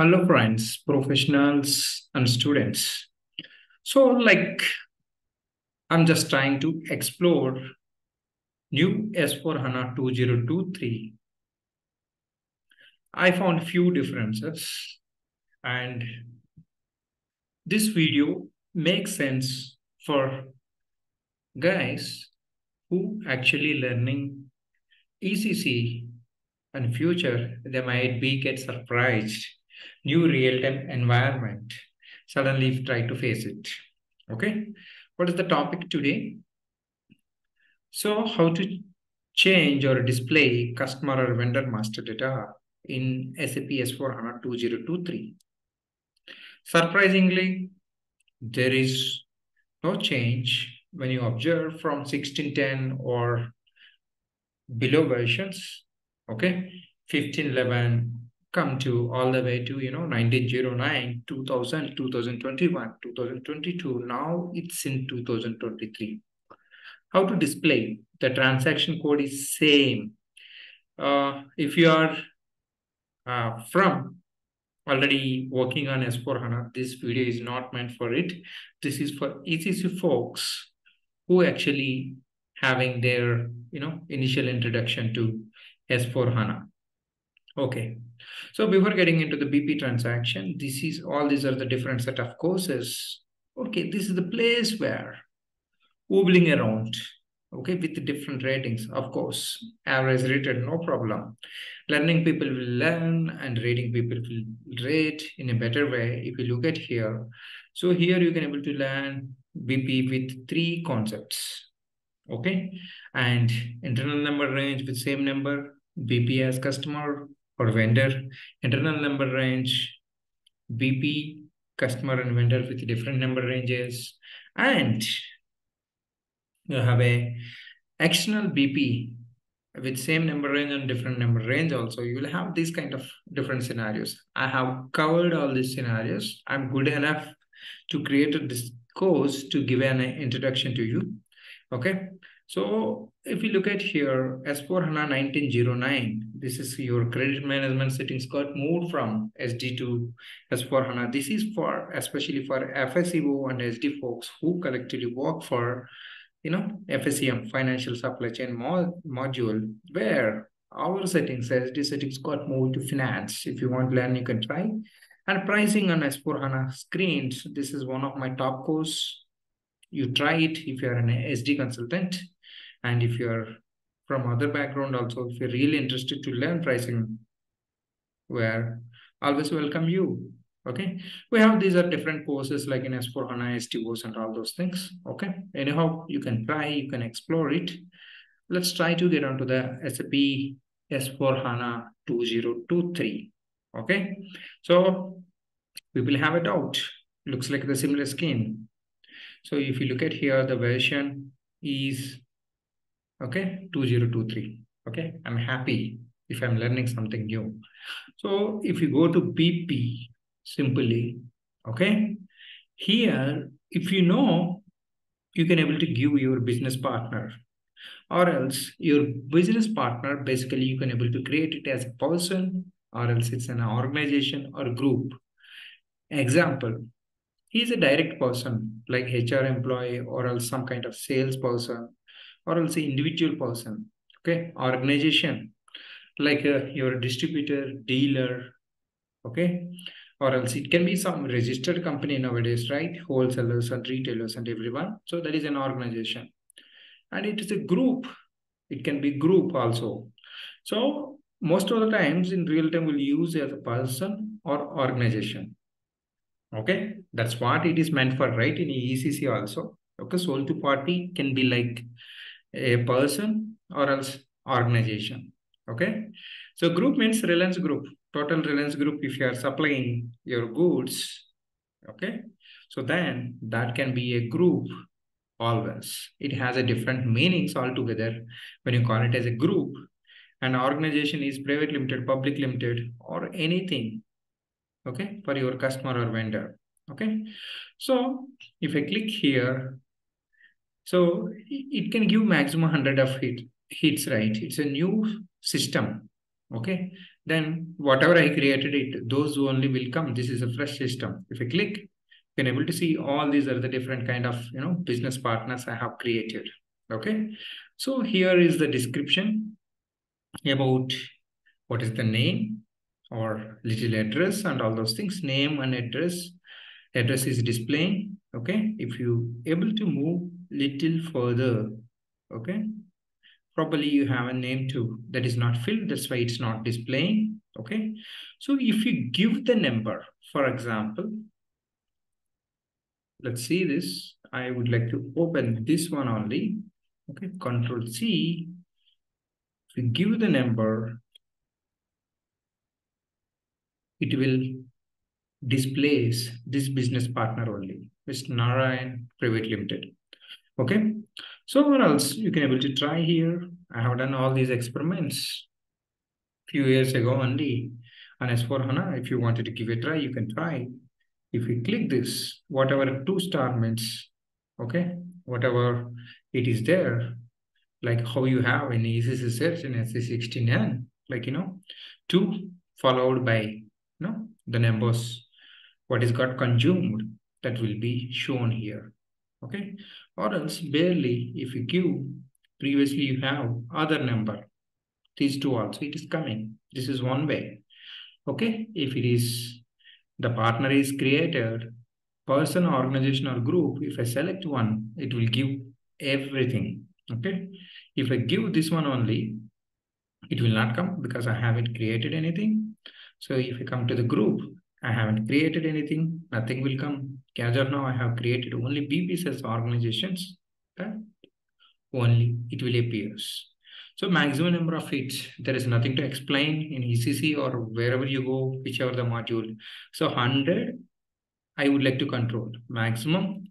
Hello, friends, professionals, and students. So, like, I'm just trying to explore new S4 HANA 2023. I found few differences, and this video makes sense for guys who actually learning ECC and future they might be get surprised new real-time environment. Suddenly try to face it. Okay? What is the topic today? So how to change or display customer or vendor master data in SAP S4 HANA 2023 surprisingly there is no change when you observe from 1610 or below versions. Okay? 1511 come to all the way to you know 1909 2000 2021 2022 now it's in 2023 how to display the transaction code is same uh, if you are uh, from already working on S4 HANA, this video is not meant for it. This is for ECC folks who actually having their, you know, initial introduction to S4 HANA. Okay. So before getting into the BP transaction, this is all these are the different set of courses. Okay, this is the place where wobbling around, okay, with different ratings, of course, average rated, no problem. Learning people will learn and rating people will rate in a better way. If you look at here, so here you can able to learn BP with three concepts, okay, and internal number range with same number, BP as customer, or vendor, internal number range, BP, customer and vendor with different number ranges, and you have a external BP with same number range and different number range also, you will have these kind of different scenarios. I have covered all these scenarios. I'm good enough to create this course to give an introduction to you. Okay. So if you look at here, S4 HANA 1909, this is your credit management settings got moved from SD to S4 HANA. This is for especially for FICO and SD folks who collectively work for, you know, FSCM, Financial Supply Chain mod module, where our settings, SD settings got moved to finance. If you want to learn, you can try. And pricing on S4 HANA screens, this is one of my top course. You try it if you're an SD consultant and if you're from other background also, if you're really interested to learn pricing, where always welcome you. Okay. We have these are different courses like in S4 HANA, STOs and all those things. Okay. Anyhow, you can try, you can explore it. Let's try to get onto the SAP S4 HANA 2023. Okay. So we will have a doubt. Looks like the similar scheme. So if you look at here, the version is okay? 2023 okay? I'm happy if i'm learning something new. So if you go to bp simply okay? Here if you know you can able to give your business partner. Or else your business partner basically you can able to create it as a person or else it's an organization or group. Example he's a direct person like hr employee or else some kind of sales person or else individual person okay? Organization like uh, your distributor dealer okay? Or else it can be some registered company nowadays right? Wholesalers and retailers and everyone. So that is an organization. And it is a group. It can be group also. So most of the times in real time we'll use as a person or organization okay? That's what it is meant for right? In ecc also okay? Sold to party can be like a person or else organization. Okay. So group means Reliance Group, total Reliance Group. If you are supplying your goods, okay. So then that can be a group always. It has a different meanings altogether when you call it as a group. An organization is private limited, public limited, or anything. Okay, for your customer or vendor. Okay. So if I click here, so it can give maximum 100 of hit, hits, right? It's a new system, okay? then whatever I created it, those only will come. This is a fresh system. If I click, you can able to see all these are the different kind of, you know, business partners I have created. Okay. So here is the description about what is the name or little address and all those things, name and address. Address is displaying. Okay. If you able to move little further, okay, probably you have a name too that is not filled. That's why it's not displaying. Okay. So if you give the number, for example, let's see this. I would like to open this one only. Okay. Control C. If you give the number, it will displace this business partner only. Mr. Narayan Private Limited. Okay. So what else you can able to try here? I have done all these experiments few years ago only on S4 HANA. If you wanted to give a try, you can try. If you click this, whatever two star means, okay, whatever it is there, like how you have in ECC search in SE16N, like, you know, two followed by, you know, the numbers, what is got consumed, that will be shown here, okay? Or else barely, if you give, previously you have other number, these two also, it is coming. This is one way, okay? If it is, the partner is created, person, organization or group, if I select one, it will give everything, okay? If I give this one only, it will not come because I haven't created anything. So if I come to the group, I haven't created anything, nothing will come. As of now, I have created only BPs organizations. Okay? Only it will appears. So maximum number of hits, there is nothing to explain in ECC or wherever you go, whichever the module. So 100, I would like to control. Maximum,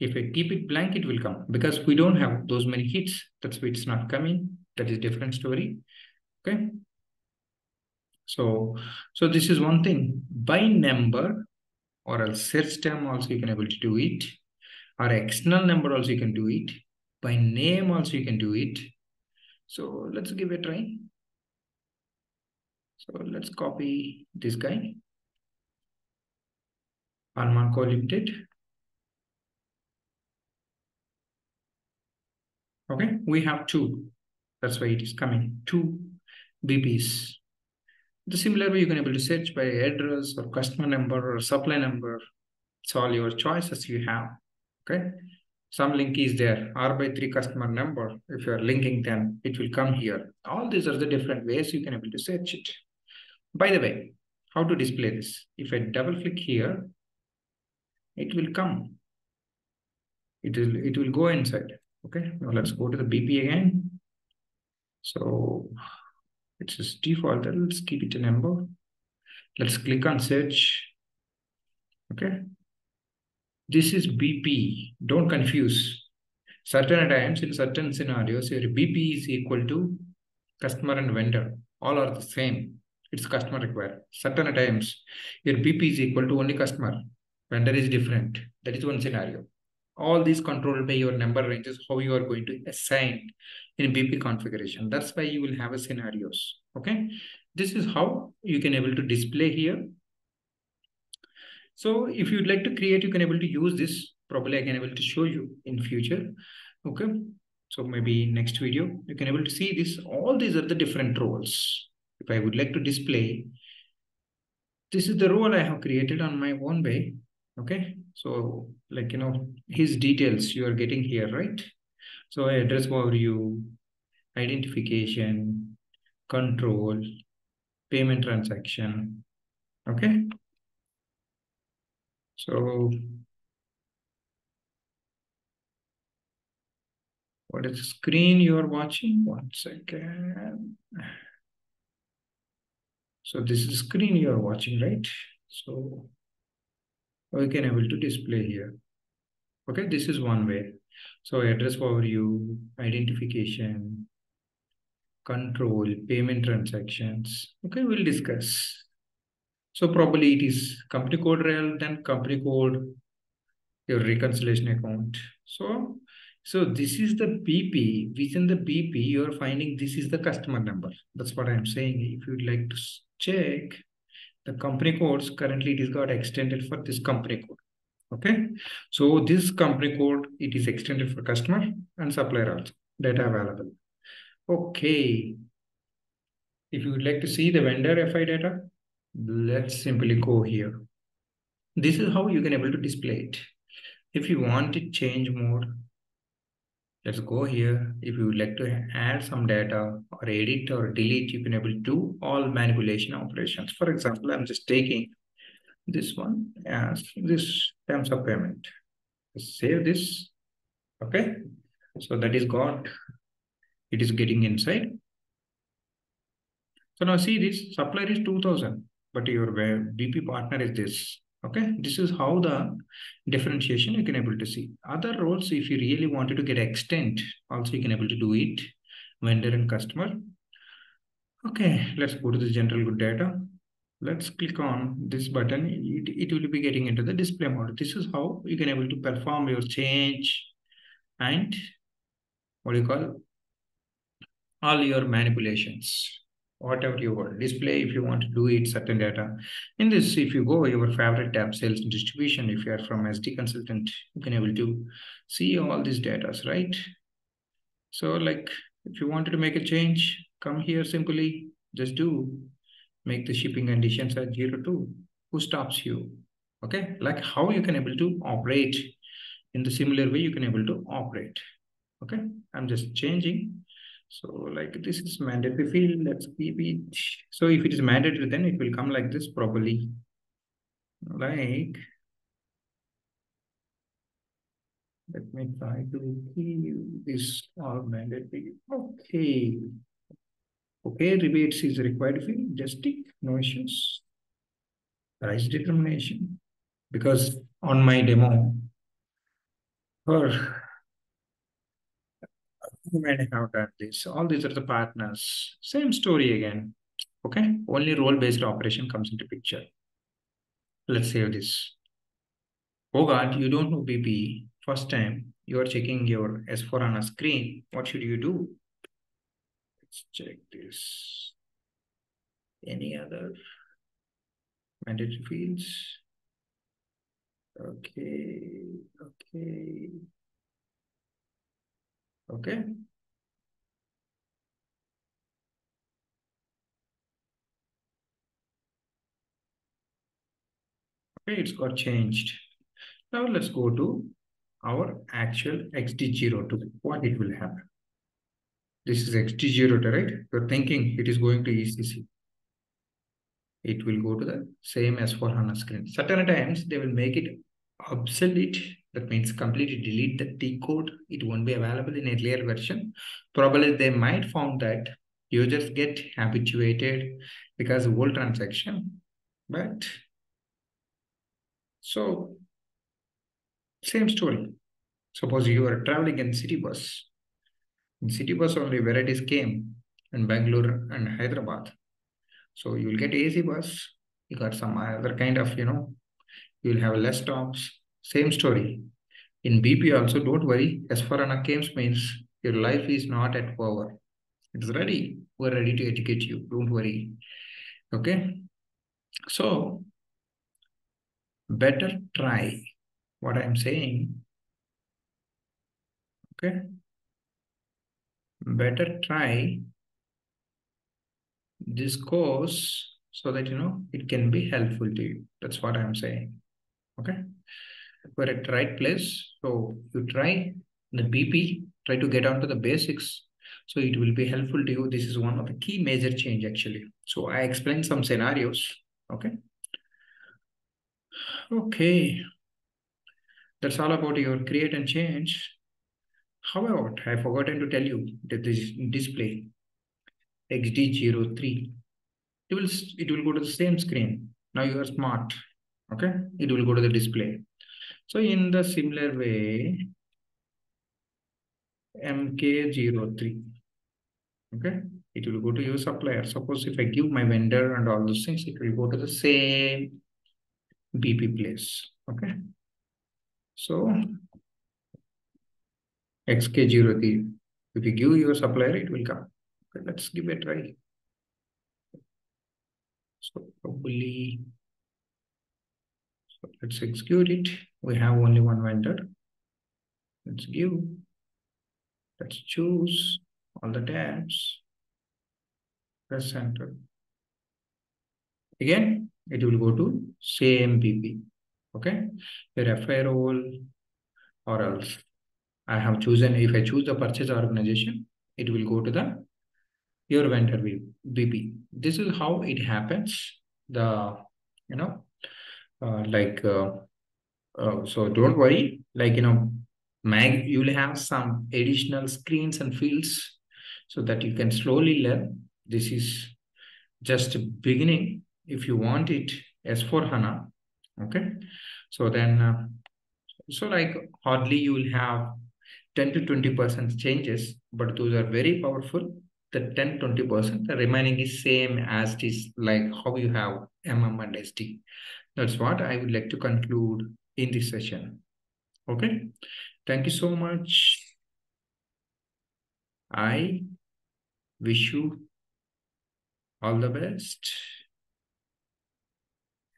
if I keep it blank, it will come because we don't have those many hits. That's why it's not coming. That is different story. Okay. So, so this is one thing. By number or else search term also you can able to do it. Or external number also you can do it. By name also you can do it. So let's give it a try. So let's copy this guy. Almanco Limited. Okay, we have two. That's why it is coming. Two BPs. The similar way you can able to search by address or customer number or supply number. It's all your choices you have. Okay. Some link is there, R by three customer number. If you're linking them, it will come here. All these are the different ways you can able to search it. By the way, how to display this? If I double click here, it will come. It will, it will go inside. Okay, now let's go to the BP again. So it's just default. Let's keep it a number. Let's click on search. Okay. This is BP. Don't confuse. Certain times in certain scenarios, your BP is equal to customer and vendor. All are the same. It's customer required. Certain times, your BP is equal to only customer. Vendor is different. That is one scenario. All these controlled by your number ranges, how you are going to assign in BP configuration. That's why you will have a scenarios. Okay. This is how you can able to display here. So if you'd like to create, you can able to use this. Probably I can able to show you in future. Okay. So maybe next video, you can able to see this. All these are the different roles. If I would like to display, this is the role I have created on my own way. Okay. So like, you know, his details you are getting here, right? So address overview, identification, control, payment transaction. Okay. So what is the screen you are watching? One second. So this is screen you are watching, right? So we can able to display here. Okay, this is one way. So address overview, identification, control, payment transactions. Okay, we'll discuss. So probably it is company code rather then company code, your reconciliation account. So So this is the BP. Within the BP, you're finding this is the customer number. That's what I'm saying. If you'd like to check the company codes, currently it is got extended for this company code. Okay. So this company code, it is extended for customer and supplier also. Data available. Okay. If you would like to see the vendor FI data, let's simply go here. This is how you can able to display it. If you want to change mode, let's go here. If you would like to add some data or edit or delete, you can able to do all manipulation operations. For example, I'm just taking this one as this terms of payment. Save this. Okay. So that is got, it is getting inside. So now see this supplier is 2000, but your BP partner is this. Okay, this is how the differentiation you can able to see. Other roles, if you really wanted to get extent, also you can able to do it, vendor and customer. Okay, let's go to the general good data. Let's click on this button. It, it will be getting into the display mode. This is how you can able to perform your change and what do you call all your manipulations whatever you want display if you want to do it certain data in this if you go your favorite tab sales and distribution if you are from sd consultant you can able to see all these data right so like if you wanted to make a change come here simply just do make the shipping conditions at zero two who stops you okay like how you can able to operate in the similar way you can able to operate okay i'm just changing so like this is mandatory field, let's keep it. So if it is mandatory, then it will come like this properly. Like, let me try to keep this all mandatory. Okay. Okay, rebates is required field, just tick, no issues. Price determination. Because on my demo, for who might have done this. All these are the partners. Same story again. Okay. Only role-based operation comes into picture. Let's save this. Oh God, you don't know BP. First time you are checking your S4 HANA screen. What should you do? Let's check this. Any other mandatory fields? Okay, okay. Okay. Okay, it's got changed. Now let's go to our actual XD02. What it will happen? This is XD02, right? You're thinking it is going to ECC. It will go to the same S4 HANA screen. Certain times they will make it obsolete that means completely delete the T code. It won't be available in earlier version. Probably they might found that users get habituated because old transaction. But so same story. Suppose you are traveling in city bus. In city bus only varieties came in Bangalore and Hyderabad. So you will get AC bus. You got some other kind of, you know, you will have less stops same story. In BP also, don't worry. As far as accounts means your life is not at power. It's ready. We're ready to educate you. Don't worry. Okay. So better try what I'm saying. Okay. Better try this course so that you know it can be helpful to you. That's what I'm saying. Okay we're at right place. So you try the BP, try to get onto the basics. So it will be helpful to you. This is one of the key major change actually. So I explained some scenarios. Okay. Okay. That's all about your create and change. However, I forgotten to tell you that this display XD03, it will, it will go to the same screen. Now you are smart. Okay. It will go to the display. So in the similar way, MK03, okay, it will go to your supplier. Suppose if I give my vendor and all those things, it will go to the same BP place, okay. So xk03. If you give your supplier, it will come. Okay, let's give it a try. So probably, so let's execute it. We have only one vendor. Let's give, let's choose all the tabs, press enter. Again, it will go to same BP. Okay, your or else I have chosen, if I choose the purchase organization, it will go to the your vendor BP. This is how it happens. The, you know, uh, like, uh, uh, so don't worry, like, you know, mag, you will have some additional screens and fields so that you can slowly learn. This is just beginning. If you want it S4 HANA, okay. So then, uh, so like hardly you will have 10 to 20% changes, but those are very powerful. The 10, 20%, the remaining is same as it is like how you have MM and SD. That's what I would like to conclude in this session. Okay. Thank you so much. I wish you all the best.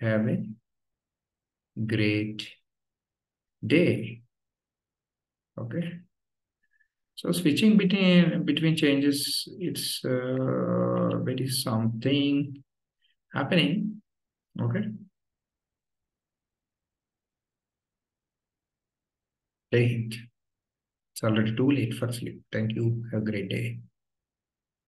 Have a great day. Okay. So switching between between changes, it's uh, very something happening. Okay. Late. It's already too late for sleep. Thank you. Have a great day.